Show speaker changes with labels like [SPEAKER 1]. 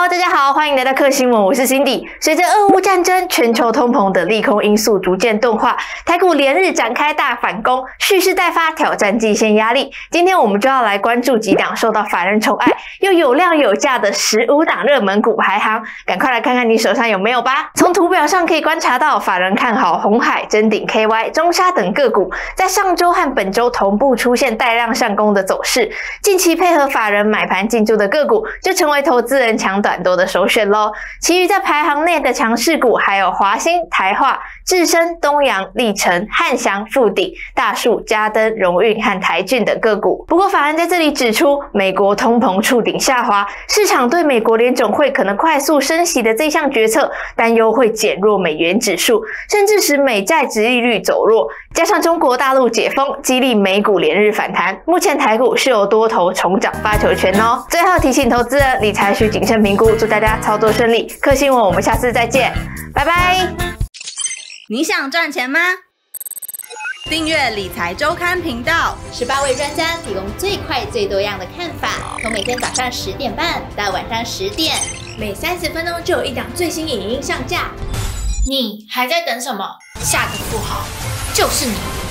[SPEAKER 1] Hello，大家好，欢迎来到克新闻，我是 Cindy。随着俄乌战争、全球通膨等利空因素逐渐钝化，台股连日展开大反攻，蓄势待发，挑战季线压力。今天我们就要来关注几档受到法人宠爱又有量有价的十五档热门股排行，赶快来看看你手上有没有吧。从图表上可以观察到，法人看好红海、真鼎 KY、中沙等个股，在上周和本周同步出现带量上攻的走势。近期配合法人买盘进驻的个股，就成为投资人抢短。很多的首选喽，其余在排行内的强势股还有华兴、台化、智深、东阳、立成、汉翔、富鼎、大树、嘉登、荣运和台骏等个股。不过法人在这里指出，美国通膨触顶下滑，市场对美国联总会可能快速升息的这项决策担忧会减弱美元指数，甚至使美债值利率走弱。加上中国大陆解封，激励美股连日反弹。目前台股是有多头重掌发球权哦。最后提醒投资人，理财需谨慎评估。祝大家操作顺利，克新闻，我们下次再见，拜拜。
[SPEAKER 2] 你想赚钱吗？订阅理财周刊频道，
[SPEAKER 3] 十八位专家提供最快最多样的看法，从每天早上十点半到晚上十点，
[SPEAKER 1] 每三十分钟就有一档最新影音上架。
[SPEAKER 3] 你还在等什么？下个富豪就是你。